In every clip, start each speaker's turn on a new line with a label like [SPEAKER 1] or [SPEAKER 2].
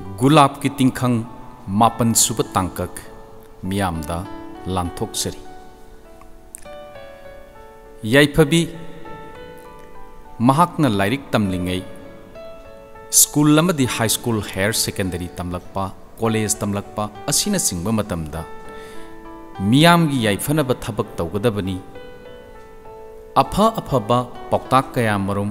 [SPEAKER 1] गुलाब की तिंखंग मापन सुब तांकक, मियामदा लांथोक्सरी याइफबी महाकना लाइरिक तमलिंगै, स्कूल अमदी हाई स्कूल हायर सेकेंडरी तमलकपा, कॉलेज तमलकपा, असिना सिंग मतमदा मियामगी याइफनब थबक तौगदबनी। अफा अफबा पौताक कया मरुम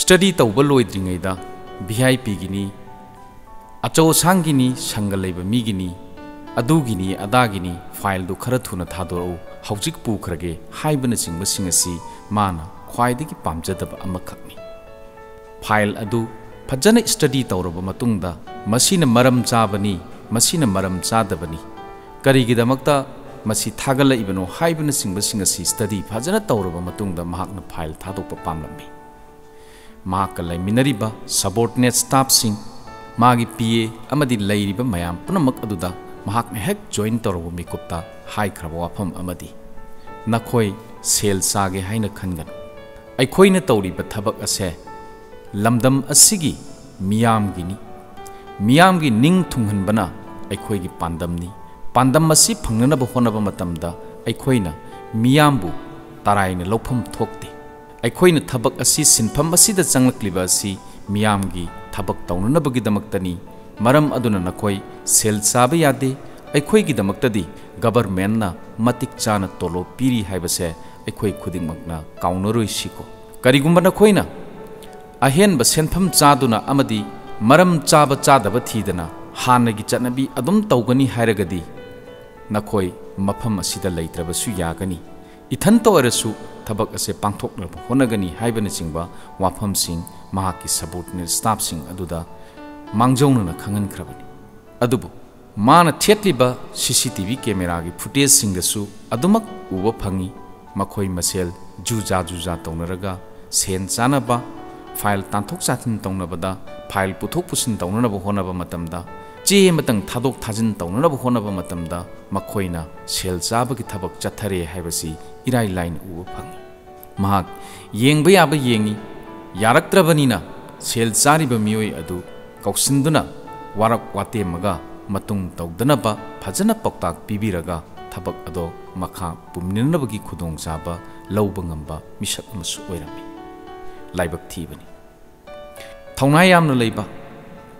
[SPEAKER 1] ꯁ꯭ꯇꯗꯤ ꯇꯧꯕ ꯂꯣꯏꯗ꯭ꯔꯤꯉꯩꯗ ꯚꯤ ꯑꯥꯏ ꯄꯤꯒꯤꯅꯤ ꯑꯆꯧ ꯑꯁꯥꯡꯒꯤꯅꯤ ꯁꯪꯒ ꯂꯩꯕ ꯃꯤꯒꯤꯅꯤ ꯑꯗꯨꯒꯤꯅꯤ ꯑꯗꯥꯒꯤꯅꯤ ꯐꯥꯏꯜꯗꯨ ꯈꯔ ꯊꯨꯅ ꯊꯥꯗꯣꯔꯛꯎ ꯍꯧꯖꯤꯛ ꯄꯨꯈ꯭ꯔꯒꯦ ꯍꯥꯏꯕꯅꯆꯤꯡꯕꯁꯤꯡ ꯑꯁꯤ ꯃꯥꯅ ꯈ꯭ꯋꯥꯏꯗꯒꯤ ꯄꯥꯝꯖꯗꯕ ꯑꯃꯈꯛꯅꯤ ꯐꯥꯏꯜ ꯑꯗꯨ ꯐꯖꯅ ꯁ꯭ꯇꯗꯤ ꯇꯧꯔꯕ ꯃꯇꯨꯡꯗ ꯃꯁꯤꯅ ꯃꯔꯝ ꯆꯥꯕꯅꯤ ꯃꯁꯤꯅ ꯃꯔꯝ ꯆꯥꯗꯕꯅꯤ ꯀꯔꯤꯒꯤꯗꯃꯛꯇ ꯃꯁꯤ ꯊꯥꯒꯠꯂꯛꯏꯕꯅꯣ ꯍꯥꯏꯕꯅꯆꯤꯡꯕꯁꯤꯡ ꯑꯁꯤ ꯁ꯭ꯇꯗꯤ ꯐꯖꯅ ꯇꯧꯔꯕ ꯃꯇꯨꯡꯗ ꯃꯍꯥꯛꯅ ꯐꯥꯏꯜ ꯊꯥꯗꯣꯛꯄ ꯄꯥꯝꯂꯝꯃꯤ लैमिनरिबा सबोर्डिनेट स्टाफ मागी पीए अमदी मयाम पुनमक अदुदा हेक जॉइन तौरब मिकुप्ता वाफम अमदी नखोई सेल चागे हाइना खनगन अखोइना तौरिबा थबक असे लमदम असिगी पांदमनी पांदम असी फंगनब होनब थबक असिदा असी मियामगी थबक तौननबगिदमक्तनी मरम नखोइ सेल चाबा यादे अखोइगिदमक्तदी गवर्नमेंटना मतिक चाना तोलो पीरी हाइबसे अखोइ खुदिंगमकना काउनरोइसिको करिगुम्बा नखोइना अहेनब सेनफम चादुना चाबा चादब थीदना हानगी चटनबी अदुम तौगनी हायरगदी नखोइ मफम असिदा लैत्रबसु यागनी इथन तोरसु थबक असे पांथोकनब होनगनी हाइबन चिंबा वाफम सिंह महाकी सबोर्डिनेट स्टाफ सिंह अदुदा मांगजौनना खंगनख्रबनी अदुबु मान थेटलिबा सीसीटीवी कैमरा की फुटेज सिंगसु अदुमक उब फंगी मखोई मसेल जुजा जुजा तौनरगा सेन चानबा फ़ाइल तांथोक चे मतंग थादोक थाजिन तौनब होनब मतमदा मखोइना सेल चाबगी थबक चथरे हैबसी इराई लाइन उब फंगी महाक येंगब याब येंगी यारक्त्रबनिना सेल चारिब मियोय अदु कौसिंदुना वारक वातेमगा मतुंग तौदनब फजन पौताक पिबिरगा थबक अदो मखा पुमनिनबगी खुदोंग चाब लौब ngamba मिशक मसु ओइरमी लाइबक थीबनी थौना यामन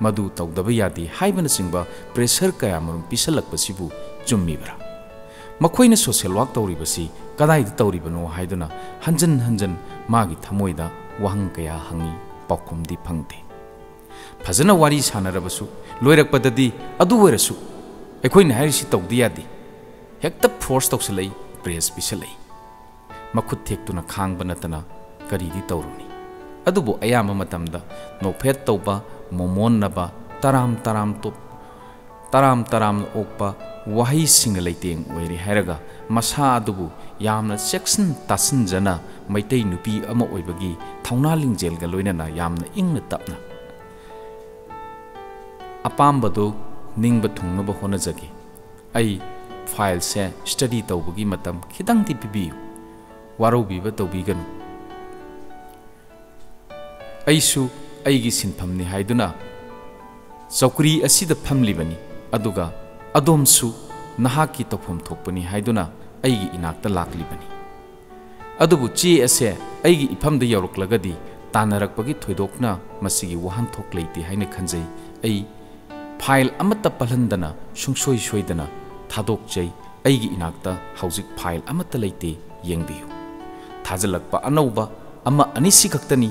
[SPEAKER 1] ꯃꯗꯨ ꯇꯧꯗꯕ ꯌꯥꯗꯦ ꯍꯥꯏꯕꯅꯆꯤꯡꯕ ꯄ꯭ꯔꯦꯁꯔ ꯀꯌꯥꯃꯔꯨꯝ ꯄꯤꯁꯜꯂꯛꯄꯁꯤꯕꯨ ꯆꯨꯝꯃꯤꯕ꯭ꯔꯥ ꯃꯈꯣꯏꯅ ꯁꯣꯁꯤꯌꯦꯜ ꯋꯥꯛ ꯇꯧꯔꯤꯕꯁꯤ ꯀꯗꯥꯏꯗ ꯇꯧꯔꯤꯕꯅꯣ ꯍꯥꯏꯗꯨꯅ ꯍꯟꯖꯟ ꯍꯟꯖꯟ ꯃꯥꯒꯤ ꯊꯃꯣꯏꯗ ꯋꯥꯍꯪ ꯀꯌꯥ ꯍꯪꯉꯤ ꯄꯥꯎꯈꯨꯝꯗꯤ ꯐꯪꯗꯦ ꯐꯖꯅ ꯋꯥꯔꯤ ꯁꯥꯟꯅꯔꯕꯁꯨ ꯂꯣꯏꯔꯛꯄꯗꯗꯤ ꯑꯗꯨ ꯑꯣꯏꯔꯁꯨ ꯑꯩꯈꯣꯏꯅ ꯍꯥꯏꯔꯤꯁꯤ ꯇꯧꯗ ꯌꯥꯗꯦ ꯍꯦꯛꯇ ꯐꯣꯔꯁ ꯇꯧꯁꯤꯜꯂꯛꯏ ꯄ꯭ꯔꯦꯁ ꯄꯤꯁꯜꯂꯛꯏ ꯃꯈꯨꯠ ꯊꯦꯛꯇꯨꯅ ꯈꯥꯡꯕ ꯅꯠꯇꯅ ꯀꯔꯤꯗꯤ ꯇꯧꯔꯨꯅꯤ ꯑꯗꯨꯕꯨ ꯑꯌꯥꯝꯕ ꯃꯇꯝꯗ ꯅꯣꯛꯐꯦꯠ ꯇꯧꯕ मोमोनब, तराम तराम तो तराम तराम ओप वही सिंह लेतें है मसा यामना चेक्सन तासनजन मैतई नुपी थौना लिंजेलग लोइनना यामना तपना। अपाम्बदो, निंगब थुंगनब होनजगी फ़ाइल से स्टडी तब मतम खिदंगति पिबियु वारौबीब तौबीगनु। ꯑꯩꯒꯤ ꯁꯤꯟꯐꯝꯅꯤ ꯍꯥꯏꯗꯨꯅ ꯆꯧꯀ꯭ꯔꯤ ꯑꯁꯤꯗ ꯐꯝꯂꯤꯕꯅꯤ ꯑꯗꯨꯒ ꯑꯗꯣꯝꯁꯨ ꯅꯍꯥꯛꯀꯤ ꯇꯧꯐꯝ ꯊꯣꯛꯄꯅꯤ ꯍꯥꯏꯗꯨꯅ ꯑꯩꯒꯤ ꯏꯅꯥꯛꯇ ꯂꯥꯛꯂꯤꯕꯅꯤ ꯑꯗꯨꯕꯨ ꯆꯦ ꯑꯁꯦ ꯑꯩꯒꯤ ꯏꯐꯝꯗ ꯌꯧꯔꯛꯂꯒꯗꯤ ꯇꯥꯟꯅꯔꯛꯄꯒꯤ ꯊꯣꯏꯗꯣꯛꯅ ꯃꯁꯤꯒꯤ ꯋꯥꯍꯟꯊꯣꯛ ꯂꯩꯇꯦ ꯍꯥꯏꯅ ꯈꯟꯖꯩ ꯑꯩ ꯐꯥꯏꯜ ꯑꯃꯠꯇ ꯄꯜꯍꯟꯗꯅ ꯁꯨꯡꯁꯣꯏ ꯁꯣꯏꯗꯅ ꯊꯥꯗꯣꯛꯆꯩ ꯑꯩꯒꯤ ꯏꯅꯥꯛꯇ ꯍꯧꯖꯤꯛ ꯐꯥꯏꯜ ꯑꯃꯠꯇ ꯂꯩꯇꯦ ꯌꯦꯡꯕꯤꯌꯨ ꯊꯥꯖꯤꯜꯂꯛꯄ ꯑꯅꯧꯕ ꯑꯃ ꯑꯅꯤꯁꯤ ꯈꯛꯇꯅꯤ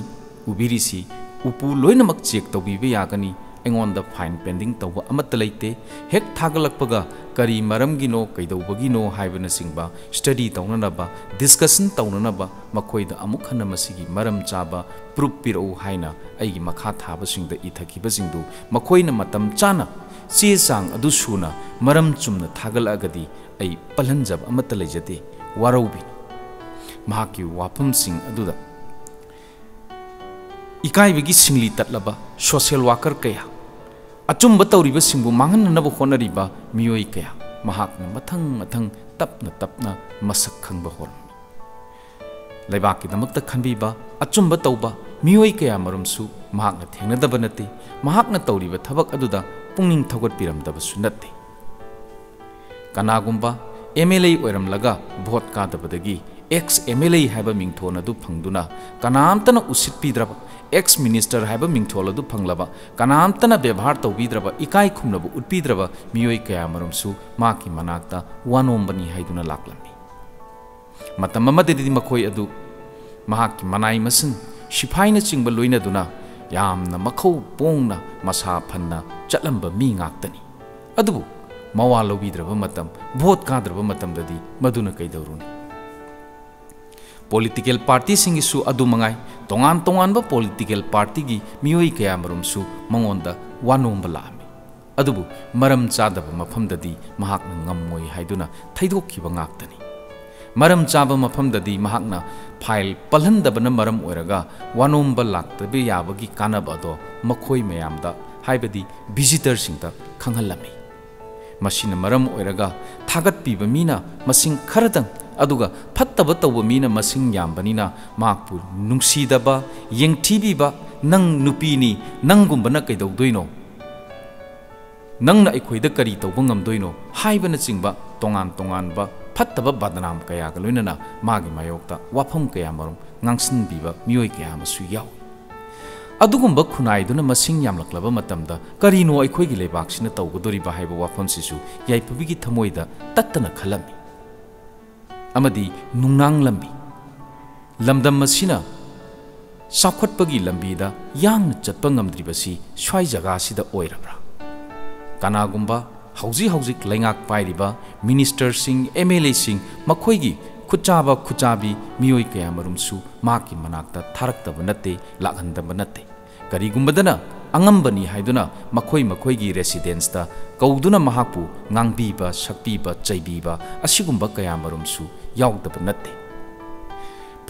[SPEAKER 1] ꯎꯕꯤꯔꯤꯁꯤ ꯎꯄꯨ ꯂꯣꯏꯅꯃꯛ ꯆꯦꯛ ꯇꯧꯕꯤꯕ ꯌꯥꯒꯅꯤ ꯑꯩꯉꯣꯟꯗ ꯐꯥꯏꯟ ꯄꯦꯟꯗꯤꯡ ꯇꯧꯕ ꯑꯃꯠꯇ ꯂꯩꯇꯦ ꯍꯦꯛ ꯊꯥꯒꯠꯂꯛꯄꯒ ꯀꯔꯤ ꯃꯔꯝꯒꯤꯅꯣ ꯀꯩꯗꯧꯕꯒꯤꯅꯣ ꯍꯥꯏꯕꯅꯆꯤꯡꯕ ꯁ꯭ꯇꯗꯤ ꯇꯧꯅꯅꯕ ꯗꯤꯁꯀꯁꯟ ꯇꯧꯅꯅꯕ ꯃꯈꯣꯏꯗ ꯑꯃꯨꯛ ꯍꯟꯅ ꯃꯁꯤꯒꯤ ꯃꯔꯝ ꯆꯥꯕ ꯄ꯭ꯔꯨꯞ ꯄꯤꯔꯛꯎ ꯍꯥꯏꯅ ꯑꯩꯒꯤ ꯃꯈꯥ ꯊꯥꯕꯁꯤꯡꯗ ꯏꯊꯈꯤꯕꯁꯤꯡꯗꯨ ꯃꯈꯣꯏꯅ ꯃꯇꯝ ꯆꯥꯅ ꯆꯦ ꯆꯥꯡ ꯑꯗꯨ ꯁꯨꯅ ꯃꯔꯝ ꯆꯨꯝꯅ ꯊꯥꯒꯠꯂꯛꯑꯒꯗꯤ ꯑꯩ ꯄꯜꯍꯟꯖꯕ ꯑꯃꯠꯇ ꯂꯩꯖꯗꯦ ꯋꯥꯔꯧꯕꯤꯅꯤ ꯃꯍꯥꯛꯀꯤ ꯋꯥꯐꯝꯁꯤꯡ ꯑꯗꯨꯗ ꯏꯀꯥꯏꯕꯒꯤ ꯁꯤꯡꯂꯤ ꯇꯠꯂꯕ ꯁꯣꯁꯤꯌꯦꯜ ꯋꯥꯀꯔ ꯀꯌꯥ ꯑꯆꯨꯝꯕ ꯇꯧꯔꯤꯕꯁꯤꯡꯕꯨ ꯃꯥꯡꯍꯟꯅꯅꯕ ꯍꯣꯠꯅꯔꯤꯕ ꯃꯤꯑꯣꯏ ꯀꯌా ꯃꯍꯥꯛꯅ ꯃꯊꯪ ꯃꯊꯪ ꯇꯞꯅ ꯇꯞꯅ ꯃꯁꯛ ꯈꯪꯕ ꯍꯧꯔꯝꯃꯤ ꯂꯩꯕꯥꯛꯀꯤꯗꯃꯛꯇ ꯈꯟꯕꯤꯕ ꯑꯆꯨꯝꯕ ꯇꯧꯕ ꯃꯤꯑꯣꯏ ꯀꯌꯥ ꯃꯔꯨꯝꯁꯨ ꯃꯍꯥꯛꯅ ꯊꯦꯡꯅꯗꯕ ꯅꯠꯇꯦ ꯃꯍꯥꯛꯅ ꯇꯧꯔꯤꯕ ꯊꯕꯛ ꯑꯗꯨꯗ ꯄꯨꯛꯅꯤꯡ ꯊꯧꯒꯠꯄꯤꯔꯝꯗꯕꯁꯨ ꯅꯠꯇꯦ ꯀꯅꯥꯒꯨꯝꯕ ꯑꯦꯝ ꯑꯦꯜ ꯑꯦ ꯑꯣꯏꯔꯝꯂꯒ ꯚꯣꯠ ꯀꯥꯗꯕꯗꯒꯤ ꯑꯦꯛꯁ ꯑꯦꯝ ꯑꯦꯜ ꯑꯦ ꯍꯥꯏꯕ ꯃꯤꯡꯊꯣꯟ ꯑꯗꯨ ꯐꯪꯗꯨꯅ ꯀꯅꯥꯝꯇꯅ ꯎꯁꯤꯠꯄꯤꯗ꯭ꯔꯕ एक्स मिनिस्टर है मिंगथोल फंगलब कनामतना व्यवहार तौबीद्रब इकाई खुमनब उत्पीद्रब मियोई कया मरुमसु माकी मनाक्ता वानोंबनी हाइदुना लाक्लमी मतम मददि मखोय अदु महाकी मनाई मसिन सिफाइना चिंग लोइनदुना यामना मखौ पोंगना मसा फन्ना चलंब मी ngaktani अदुबु मवा लोबीद्रब मतम भोट काद्रब मतम ददी मदुना कैदौरुनी maram chaba mafam dadi mahak na file palhan dabana maram oiraga wanom ba laktabe yabagi kanaba do makhoi mayam da haibadi visitor sing ta khanghalami masina maram oiraga thagat piba mina masing kharadang aduga fattaba tawba mina masing yambanina makpu nungsidaba yengthibiba nang nupini nangumbana kaidawdoino nangna aikhoida kari tawba ngamdoino haibana chingba tongan tongan ba fattaba badnam kaya ga loinana magi mayokta wafam kaya marum ngangsin biba miyoi kaya masu yaw ꯑꯗꯨꯒꯨꯝꯕ ꯈꯨꯟꯅꯥꯏꯗꯨꯅ ꯃꯁꯤꯡ ꯌꯥꯝꯂꯛꯂꯕ ꯃꯇꯝꯗ ꯀꯔꯤꯅꯣ ꯑꯩꯈꯣꯏꯒꯤ ꯂꯩꯕꯥꯛꯁꯤꯅ ꯇꯧꯒꯗꯣꯔꯤꯕ ꯍꯥꯏꯕ ꯋꯥꯐꯝꯁꯤꯁꯨ ꯌꯥꯏꯐꯕꯤꯒꯤ ꯊꯃꯣꯏꯗ ꯇꯠꯇꯅ ꯈꯜꯂꯝꯃꯤ amadi nungnang lambi lamdam masina ꯆꯥꯎꯈꯠꯄꯒꯤ ꯂꯝꯕꯤꯗ ꯌꯥꯡꯅ ꯆꯠꯄ ꯉꯝꯗ꯭ꯔꯤꯕꯁꯤ ꯁ꯭ꯋꯥꯏ ꯖꯒꯥꯁꯤꯗ ꯑꯣꯏꯔꯕ꯭ꯔꯥ ꯀꯅꯥꯒꯨꯝꯕ ꯍꯧꯖꯤꯛ ꯍꯧꯖꯤꯛ ꯂꯩꯉꯥꯛ ꯄꯥꯏꯔꯤꯕ ꯃꯤꯅꯤꯁꯇꯔꯁꯤꯡ ꯑꯦꯝ ꯑꯦꯜ ꯑꯦꯁꯤꯡ ꯃꯈꯣꯏꯒꯤ ꯈꯨꯠꯆꯥꯕ ꯈꯨꯠꯆꯥꯕꯤ ꯃꯤꯑꯣꯏ ꯀꯌꯥ ꯃꯔꯨꯝꯁꯨ ꯃꯍꯥꯛꯀꯤ ꯃꯅꯥꯛꯇ ꯊꯥꯔꯛꯇꯕ ꯅꯠꯇꯦ ꯂꯥꯛꯍꯟꯗꯕ ꯅꯠꯇꯦ ꯀꯔꯤꯒꯨꯝꯕꯗꯅ ꯑꯉꯝꯕꯅꯤ ꯍꯥꯏꯗꯨꯅ ꯃꯈꯣꯏ ꯃꯈꯣꯏꯒꯤ ꯔꯦꯁꯤꯗꯦꯟꯁꯇ ꯀꯧꯗꯨꯅ ꯃꯍꯥꯛꯄꯨ ꯉꯥꯡꯕꯤꯕ ꯁꯛꯄꯤꯕ ꯆꯩꯕꯤꯕ ꯑꯁꯤꯒꯨꯝꯕ ꯀꯌꯥ ꯃꯔꯨꯝꯁꯨ ꯌꯥꯎꯗꯕ ꯅꯠꯇꯦ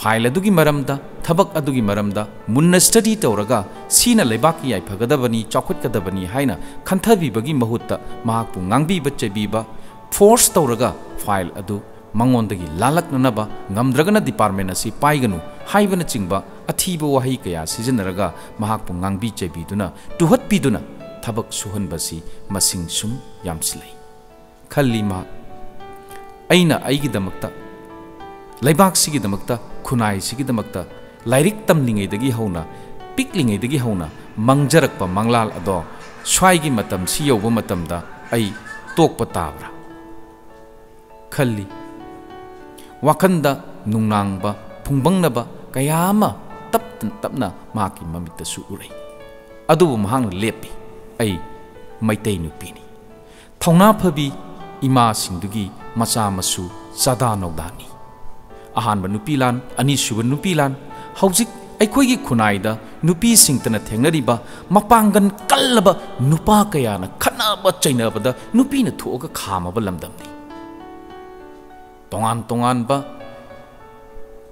[SPEAKER 1] ꯐꯥꯏꯜ ꯑꯗꯨꯒꯤ ꯃꯔꯝꯗ ꯊꯕꯛ ꯑꯗꯨꯒꯤ ꯃꯔꯝꯗ ꯃꯨꯟꯅ ꯁ꯭ꯇꯗꯤ ꯇꯧꯔꯒ ꯁꯤꯅ ꯂꯩꯕꯥꯛꯀꯤ ꯌꯥꯏꯐꯒꯗꯕꯅꯤ ꯆꯥꯎꯈꯠꯀꯗꯕꯅꯤ ꯍꯥꯏꯅ ꯈꯟꯊꯕꯤꯕꯒꯤ ꯃꯍꯨꯠꯇ ꯃꯍꯥꯛꯄꯨ ꯉꯥꯡꯕꯤꯕ ꯆꯩꯕꯤꯕ ꯐꯣꯔꯁ ꯇꯧꯔꯒ ꯐꯥꯏꯜ ꯑꯗꯨ ꯃꯉꯣꯟꯗꯒꯤ ꯂꯥꯜꯂꯛꯅꯅꯕ ꯉꯝꯗ꯭ꯔꯒꯅ ꯗꯤꯄꯥꯔꯠꯃꯦꯟ ꯑꯁꯤ ꯄꯥꯏꯒꯅꯨ ꯍꯥꯏꯕꯅꯆꯤꯡꯕ ꯑꯊꯤꯕ ꯋꯥꯍꯩ ꯀꯌꯥ ꯁꯤꯖꯤꯟꯅꯔꯒ ꯃꯍꯥꯛꯄꯨ ꯉꯥꯡꯕꯤ ꯆꯩꯕꯤꯗꯨꯅ ꯇꯨꯍꯠꯄꯤꯗꯨꯅ ꯊꯕꯛ ꯁꯨꯍꯟꯕꯁꯤ ꯃꯁꯤꯡ ꯁꯨꯝ ꯌꯥꯝꯁꯤꯜꯂꯛꯏ ꯈꯜꯂꯤ ꯃꯍꯥꯛ ꯑꯩꯅ ꯑꯩꯒꯤꯗꯃꯛꯇ ꯂꯩꯕꯥꯛꯁꯤꯒꯤꯗꯃꯛꯇ ꯈꯨꯟꯅꯥꯏꯁꯤꯒꯤꯗꯃꯛꯇ ꯂꯥꯏꯔꯤꯛ ꯇꯝꯂꯤꯉꯩꯗꯒꯤ ꯍꯧꯅ ꯄꯤꯛꯂꯤꯉꯩꯗꯒꯤ ꯍꯧꯅ ꯃꯪꯖꯔꯛꯄ ꯃꯪꯂꯥꯜ ꯑꯗꯣ ꯁ꯭ꯋꯥꯏꯒꯤ ꯃꯇꯝꯁꯤ ꯌꯧꯕ ꯃꯇꯝꯗ ꯑꯩ ꯇꯣꯛꯄ ꯇꯥꯕ꯭ꯔꯥ ꯈꯜꯂꯤ ꯋꯥꯈꯟꯗ ꯅꯨꯡꯅꯥꯡꯕ ꯐꯨꯡꯕꯪꯅꯕ ꯀꯌꯥ ꯑꯃ ꯇꯞꯅ ꯇꯞꯅ ꯃꯍꯥꯛꯀꯤ ꯃꯃꯤꯠꯇꯁꯨ ꯎꯔꯩ ꯑꯗꯨꯕꯨ ꯃꯍꯥꯛꯅ ꯂꯦꯞꯄꯤ ꯑꯩ ꯃꯩꯇꯩ ꯅꯨꯄꯤꯅꯤ ꯊꯧꯅꯥ ꯐꯕꯤ ꯏꯃꯥꯁꯤꯡꯗꯨꯒꯤ ꯃꯆꯥ ꯃꯁꯨ ꯆꯥꯗꯥ ꯅꯧꯗꯥꯅꯤ ꯑꯍꯥꯟꯕ ꯅꯨꯄꯤ ꯂꯥꯟ ꯑꯅꯤꯁꯨꯕ ꯅꯨꯄꯤ ꯂꯥꯟ ꯍꯧꯖꯤꯛ ꯑꯩꯈꯣꯏꯒꯤ ꯈꯨꯟꯅꯥꯏꯗ ꯅꯨꯄꯤꯁꯤꯡꯇꯅ ꯊꯦꯡꯅꯔꯤꯕ ꯃꯄꯥꯡꯒꯟ ꯀꯜꯂꯕ ꯅꯨꯄꯥ ꯀꯌꯥꯅ ꯈꯠꯅꯕ ꯆꯩꯅꯕꯗ ꯅꯨꯄꯤꯅ ꯊꯣꯛꯑꯒ ꯈꯥꯝꯃꯕ ꯂꯝꯗꯝꯅꯤ ꯇꯣꯉꯥꯟ ꯇꯣꯉꯥꯟꯕ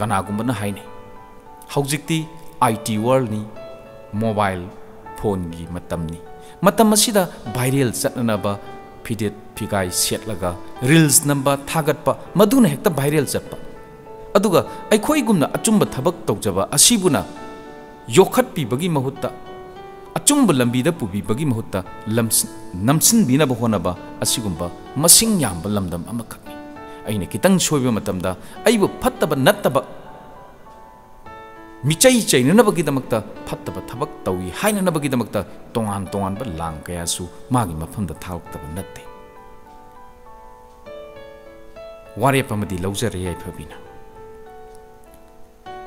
[SPEAKER 1] ꯀꯅꯥꯒꯨꯝꯕꯅ ꯍꯥꯏꯅꯩ ꯍꯧꯖꯤꯛꯇꯤ ꯑꯥꯏ ꯇꯤ ꯋꯥꯔꯜꯅꯤ ꯃꯣꯕꯥꯏꯜ ꯐꯣꯟꯒꯤ ꯃꯇꯝꯅꯤ ꯃꯇꯝ ꯑꯁꯤꯗ ꯚꯥꯏꯔꯦꯜ ꯆꯠꯅꯅꯕ फिदेत फिगाई सेटलगा रील्स नंबर थागतपा मधुना हेक्ता वायरल चटपा अदुगा अखोइगुमना अचुंब थबक तौजबा असिबुना योखत्पीबगी महुत्ता अचुंब लंबीदा पुबीबगी महुत्ता नमसिनबीनब होनबा असिगुंबा मसिंग याम लमदम अमखकनी अइने कितंग अइबु फत्तबा नत्तबा मिचै चैननबगीदमक्ता फत्तब थबक तौई हाइननबगीदमक्ता तोंगान तोंगानब लांग कयासु मफमदा थाउक्तब नत्ते वारेप लौजरे याइफबिना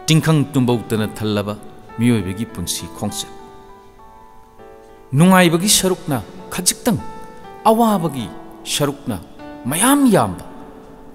[SPEAKER 1] टिंखंग तुम्बौतना मियोइबगी पुंसी खोंसे नुंगाइबगी सरुकना खजिक्तंग अवाबगी सरुकना मयाम याम्बा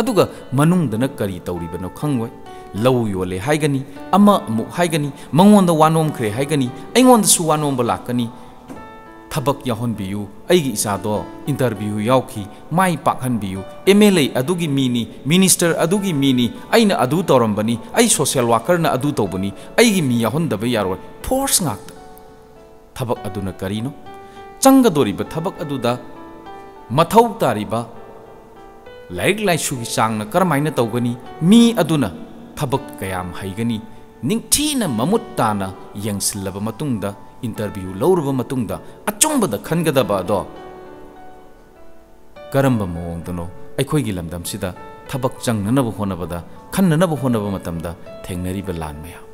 [SPEAKER 1] ꯑꯗꯨꯒ ꯃꯅꯨꯡꯗꯅ ꯀꯔꯤ ꯇꯧꯔꯤꯕꯅꯣ ꯈꯪꯉꯣꯏ ꯂꯧ ꯌꯣꯜꯂꯦ ꯍꯥꯏꯒꯅꯤ ꯑꯃ ꯑꯃꯨꯛ ꯍꯥꯏꯒꯅꯤ ꯃꯉꯣꯟꯗ ꯋꯥꯅꯣꯝꯈ꯭ꯔꯦ ꯍꯥꯏꯒꯅꯤ ꯑꯩꯉꯣꯟꯗꯁꯨ ꯋꯥꯅꯣꯝꯕ ꯂꯥꯛꯀꯅꯤ ꯊꯕꯛ ꯌꯥꯎꯍꯟꯕꯤꯌꯨ ꯑꯩꯒꯤ ꯏꯆꯥꯗꯣ ꯏꯟꯇꯔꯚ꯭ꯌꯨ ꯌꯥꯎꯈꯤ ꯃꯥꯏ ꯄꯥꯛꯍꯟꯕꯤꯌꯨ ꯑꯦꯝ ꯑꯦꯜ ꯑꯦ ꯑꯗꯨꯒꯤ ꯃꯤꯅꯤ ꯃꯤꯅꯤꯁꯇꯔ ꯑꯗꯨꯒꯤ ꯃꯤꯅꯤ ꯑꯩꯅ ꯑꯗꯨ ꯇꯧꯔꯝꯕꯅꯤ ꯑꯩ ꯁꯣꯁꯤꯌꯦꯜ ꯋꯥꯀꯔꯅ ꯑꯗꯨ ꯇꯧꯕꯅꯤ ꯑꯩꯒꯤ ꯃꯤ ꯌꯥꯎꯍꯟꯗꯕ ꯌꯥꯔꯣꯏ ꯐꯣꯔꯁ ꯉꯥꯛꯇ ꯊꯕꯛ ꯑꯗꯨꯅ ꯀꯔꯤꯅꯣ ꯆꯪꯒꯗꯣꯔꯤꯕ ꯊꯕꯛ ꯑꯗꯨꯗ ꯃꯊꯧ ꯇꯥꯔꯤꯕ ꯂꯥꯏꯔꯤꯛ ꯂꯥꯏꯁꯨꯒꯤ ꯆꯥꯡꯅ ꯀꯔꯝꯍꯥꯏꯅ ꯇꯧꯒꯅꯤ ꯃꯤ ꯑꯗꯨꯅ ꯊꯕꯛ ꯀꯌꯥꯝ ꯍꯩꯒꯅꯤ ꯅꯤꯡꯊꯤꯅ ꯃꯃꯨꯠ ꯇꯥꯅ ꯌꯦꯡꯁꯤꯜꯂꯕ ꯃꯇꯨꯡꯗ ꯏꯟꯇꯔꯚ꯭ꯌꯨ ꯂꯧꯔꯕ ꯃꯇꯨꯡꯗ ꯑꯆꯨꯝꯕꯗ ꯈꯟꯒꯗꯕ ꯑꯗꯣ ꯀꯔꯝꯕ ꯃꯑꯣꯡꯗꯅꯣ ꯑꯩꯈꯣꯏꯒꯤ ꯂꯝꯗꯝꯁꯤꯗ ꯊꯕꯛ ꯆꯪꯅꯅꯕ ꯍꯣꯠꯅꯕꯗ ꯈꯟꯅꯅꯕ ꯍꯣꯠꯅꯕ ꯃꯇꯝꯗ ꯊꯦꯡꯅꯔꯤꯕ ꯂꯥꯟ ꯃꯌꯥꯝ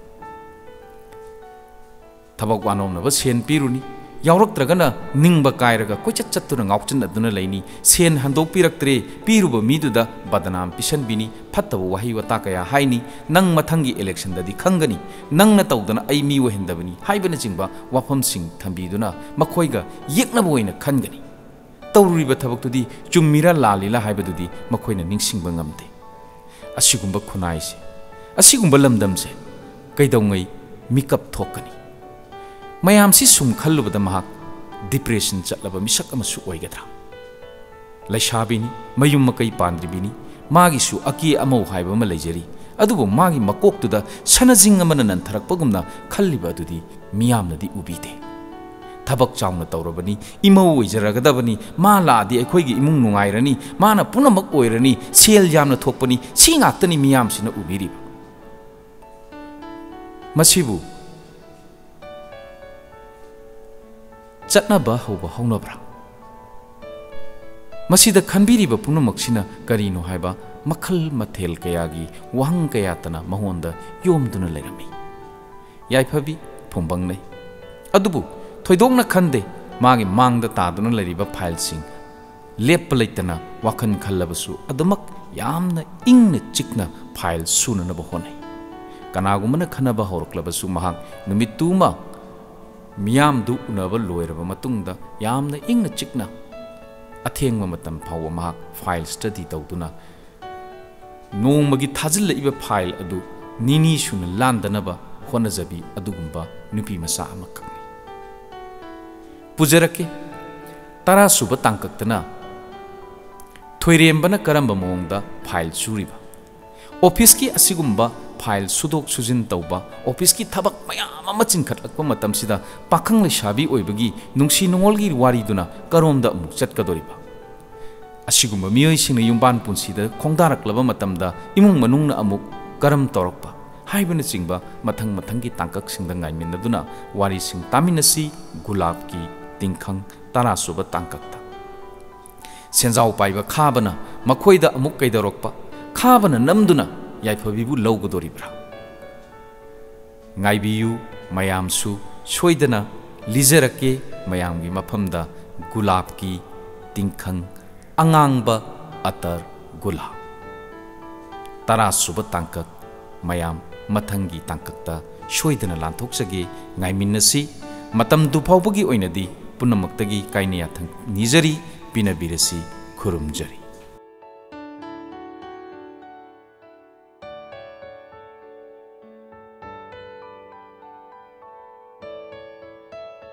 [SPEAKER 1] ꯊꯕꯛ ꯋꯥꯅꯣꯝꯅꯕ ꯁꯦꯟ ꯄꯤꯔꯨꯅꯤ ꯌꯥꯎꯔꯛꯇ꯭ꯔꯒꯅ ꯅꯤꯡꯕ ꯀꯥꯏꯔꯒ ꯀꯣꯏꯆꯠ ꯆꯠꯇꯨꯅ ꯉꯥꯎꯆꯟꯅꯗꯨꯅ ꯂꯩꯅꯤ ꯁꯦꯟ ꯍꯟꯗꯣꯛꯄꯤꯔꯛꯇ꯭ꯔꯦ ꯄꯤꯔꯨꯕ ꯃꯤꯗꯨꯗ ꯕꯗꯅꯥꯝ ꯄꯤꯁꯟꯕꯤꯅꯤ ꯐꯠꯇꯕ ꯋꯥꯍꯩ ꯋꯥꯇꯥ ꯀꯌꯥ ꯍꯥꯏꯅꯤ ꯅꯪ ꯃꯊꯪꯒꯤ ꯏꯂꯦꯛꯁꯟꯗꯗꯤ ꯈꯪꯒꯅꯤ ꯅꯪꯅ ꯇꯧꯗꯅ ꯑꯩ ꯃꯤ ꯑꯣꯏꯍꯟꯗꯕꯅꯤ ꯍꯥꯏꯕꯅꯆꯤꯡꯕ ꯋꯥꯐꯝꯁꯤꯡ ꯊꯝꯕꯤꯗꯨꯅ ꯃꯈꯣꯏꯒ ꯌꯦꯛꯅꯕ ꯑꯣꯏꯅ ꯈꯟꯒꯅꯤ ꯇꯧꯔꯨꯔꯤꯕ ꯊꯕꯛꯇꯨꯗꯤ ꯆꯨꯝꯃꯤꯔꯥ ꯂꯥꯜꯂꯤꯔꯥ ꯍꯥꯏꯕꯗꯨꯗꯤ ꯃꯈꯣꯏꯅ ꯅꯤꯡꯁꯤꯡꯕ ꯉꯝꯗꯦ ꯑꯁꯤꯒꯨꯝꯕ ꯈꯨꯟꯅꯥꯏꯁꯦ ꯑꯁꯤꯒꯨꯝꯕ ꯂꯝꯗꯝꯁꯦ ꯀꯩꯗꯧꯉꯩ ꯃꯤꯀꯞ ꯊꯣꯛꯀꯅꯤ ꯃꯌꯥꯝꯁꯤ ꯁꯨꯝ ꯈꯜꯂꯨꯕꯗ ꯃꯍꯥꯛ ꯗꯤꯄ꯭ꯔꯦꯁꯟ ꯆꯠꯂꯕ ꯃꯤꯁꯛ ꯑꯃꯁꯨ ꯑꯣꯏꯒꯗ꯭ꯔꯥ ꯂꯩꯁꯥꯕꯤꯅꯤ ꯃꯌꯨꯝ ꯃꯀꯩ ꯄꯥꯟꯗ꯭ꯔꯤꯕꯤꯅꯤ ꯃꯥꯒꯤꯁꯨ ꯑꯀꯤ ꯑꯃꯧ ꯍꯥꯏꯕ ꯑꯃ ꯂꯩꯖꯔꯤ ꯑꯗꯨꯕꯨ ꯃꯥꯒꯤ ꯃꯀꯣꯛꯇꯨꯗ ꯁꯅꯖꯤꯡ ꯑꯃꯅ ꯅꯟꯊꯔꯛꯄꯒꯨꯝꯅ ꯈꯜꯂꯤꯕ ꯑꯗꯨꯗꯤ ꯃꯤꯌꯥꯝꯅꯗꯤ ꯎꯕꯤꯗꯦ ꯊꯕꯛ ꯆꯥꯎꯅ ꯇꯧꯔꯕꯅꯤ ꯏꯃꯧ ꯑꯣꯏꯖꯔꯒꯗꯕꯅꯤ ꯃꯥ ꯂꯥꯛꯑꯗꯤ ꯑꯩꯈꯣꯏꯒꯤ ꯏꯃꯨꯡ ꯅꯨꯡꯉꯥꯏꯔꯅꯤ ꯃꯥꯅ ꯄꯨꯝꯅꯃꯛ ꯑꯣꯏꯔꯅꯤ ꯁꯦꯜ ꯌꯥꯝꯅ ꯊꯣꯛꯄꯅꯤ ꯁꯤ ꯉꯥꯛꯇꯅꯤ ꯃꯤꯌꯥꯝꯁꯤꯅ ꯎꯕꯤꯔꯤꯕ ꯃꯁꯤꯕꯨ ꯆꯠꯅꯕ ꯍꯧꯕ ꯍꯧꯅꯕ꯭ꯔꯥ ꯃꯁꯤꯗ ꯈꯟꯕꯤꯔꯤꯕ ꯄꯨꯝꯅꯃꯛꯁꯤꯅ ꯀꯔꯤꯅꯣ ꯍꯥꯏꯕ ꯃꯈꯜ ꯃꯊꯦꯜ ꯀꯌꯥꯒꯤ ꯋꯥꯍꯪ ꯀꯌꯥꯇꯅ ꯃꯉꯣꯟꯗ ꯌꯣꯝꯗꯨꯅ ꯂꯩꯔꯝꯃꯤ ꯌꯥꯏꯐꯕꯤ ꯐꯨꯝꯕꯪꯅꯩ ꯑꯗꯨꯕꯨ ꯊꯣꯏꯗꯣꯛꯅ ꯈꯟꯗꯦ ꯃꯥꯒꯤ ꯃꯥꯡꯗ ꯇꯥꯗꯨꯅ ꯂꯩꯔꯤꯕ ꯐꯥꯏꯜꯁꯤꯡ ꯂꯦꯞꯄ ꯂꯩꯇꯅ ꯋꯥꯈꯜ ꯈꯜꯂꯕꯁꯨ ꯑꯗꯨꯃꯛ ꯌꯥꯝꯅ ꯏꯪꯅ ꯆꯤꯛꯅ ꯐꯥꯏꯜ ꯁꯨꯅꯅꯕ ꯍꯣꯠꯅꯩ ꯀꯅꯥꯒꯨꯝꯕꯅ ꯈꯟꯅꯕ ꯍꯧꯔꯛꯂꯕꯁꯨ ꯃꯍꯥꯛ ꯅꯨꯃꯤꯠꯇꯨꯃ ꯃꯤꯌꯥꯝꯗꯨ ꯎꯅꯕ ꯂꯣꯏꯔꯕ ꯃꯇꯨꯡꯗ ꯌꯥꯝꯅ ꯏꯪꯅ ꯆꯤꯛꯅ ꯑꯊꯦꯡꯕ ꯃꯇꯝ ꯐꯥꯎꯕ ꯃꯍꯥꯛ ꯐꯥꯏꯜ ꯁ꯭ꯇꯗꯤ ꯇꯧꯗꯨꯅ ꯅꯣꯡꯃꯒꯤ ꯊꯥꯖꯤꯜꯂꯛꯏꯕ ꯐꯥꯏꯜ ꯑꯗꯨ ꯅꯤꯅꯤ ꯁꯨꯅ ꯂꯥꯟꯗꯅꯕ ꯍꯣꯠꯅꯖꯕꯤ ꯑꯗꯨꯒꯨꯝꯕ ꯅꯨꯄꯤ ꯃꯆꯥ ꯑꯃꯈꯛꯅꯤ ꯄꯨꯖꯔꯛꯀꯦ ꯇꯔꯥꯁꯨꯕ ꯇꯥꯡꯀꯛꯇꯅ ꯊꯣꯏꯔꯦꯝꯕꯅ ꯀꯔꯝꯕ ꯃꯑꯣꯡꯗ ꯐꯥꯏꯜ ꯁꯨꯔꯤꯕ ꯑꯣꯐꯤꯁꯀꯤ ꯑꯁꯤꯒꯨꯝꯕ ꯐꯥꯏꯜ ꯁꯨꯗꯣꯛ ꯁꯨꯖꯤꯟ ꯇꯧꯕ ꯑꯣꯐꯤꯁꯀꯤ ꯊꯕꯛ ꯃꯌꯥꯝ ꯑꯃ ꯆꯤꯡꯈꯠꯂꯛꯄ ꯃꯇꯝꯁꯤꯗ ꯄꯥꯈꯪ ꯂꯩꯁꯥꯕꯤ ꯑꯣꯏꯕꯒꯤ ꯅꯨꯡꯁꯤ ꯅꯨꯡꯉꯣꯜꯒꯤ ꯋꯥꯔꯤꯗꯨꯅ ꯀꯔꯣꯝꯗ ꯑꯃꯨꯛ ꯆꯠꯀꯗꯣꯔꯤꯕ ꯑꯁꯤꯒꯨꯝꯕ ꯃꯤꯑꯣꯏꯁꯤꯡꯅ ꯌꯨꯝꯕꯥꯟ ꯄꯨꯟꯁꯤꯗ ꯈꯣꯡꯗꯥꯔꯛꯂꯕ ꯃꯇꯝꯗ ꯏꯃꯨꯡ ꯃꯅꯨꯡꯅ ꯑꯃꯨꯛ ꯀꯔꯝ ꯇꯧꯔꯛꯄ ꯍꯥꯏꯕꯅꯆꯤꯡꯕ ꯃꯊꯪ ꯃꯊꯪꯒꯤ ꯇꯥꯡꯀꯛꯁꯤꯡꯗ ꯉꯥꯏꯃꯤꯟꯅꯗꯨꯅ ꯋꯥꯔꯤꯁꯤꯡ ꯇꯥꯃꯤꯟꯅꯁꯤ ꯒꯨꯂꯥꯕꯀꯤ ꯇꯤꯡꯈꯪ ꯇꯔꯥꯁꯨꯕ ꯇꯥꯡꯀꯛꯇ ꯁꯦꯟꯖꯥꯎ ꯄꯥꯏꯕ ꯈꯥꯕꯅ ꯃꯈꯣꯏꯗ ꯑꯃꯨꯛ ꯀꯩꯗꯧꯔꯛꯄ ꯈꯥꯕꯅ ꯅꯝꯗꯨꯅ ꯌꯥꯏꯐꯕꯤꯕꯨ ꯂꯧꯒꯗꯣꯔꯤꯕ꯭ꯔꯥ ꯉꯥꯏꯕꯤꯌꯨ ꯃꯌꯥꯝꯁꯨ ꯁꯣꯏꯗꯅ ꯂꯤꯖꯔꯛꯀꯦ ꯃꯌꯥꯝꯒꯤ ꯃꯐꯝꯗ ꯒꯨꯂꯥꯕꯀꯤ ꯇꯤꯡꯈꯪ ꯑꯉꯥꯡꯕ ꯑꯇꯔ ꯒꯨꯂꯥꯕ ꯇꯔꯥꯁꯨꯕ ꯇꯥꯡꯀꯛ ꯃꯌꯥꯝ ꯃꯊꯪꯒꯤ ꯇꯥꯡꯀꯛꯇ ꯁꯣꯏꯗꯅ ꯂꯥꯟꯊꯣꯛꯆꯒꯦ ꯉꯥꯏꯃꯤꯟꯅꯁꯤ ꯃꯇꯝꯗꯨ ꯐꯥꯎꯕꯒꯤ ꯑꯣꯏꯅꯗꯤ ꯄꯨꯝꯅꯃꯛꯇꯒꯤ ꯀꯥꯏꯅ ꯌꯥꯊꯪ ꯅꯤꯖꯔꯤ ꯄꯤꯅꯕꯤꯔꯁꯤ ꯈꯨꯔꯨꯝꯖꯔꯤ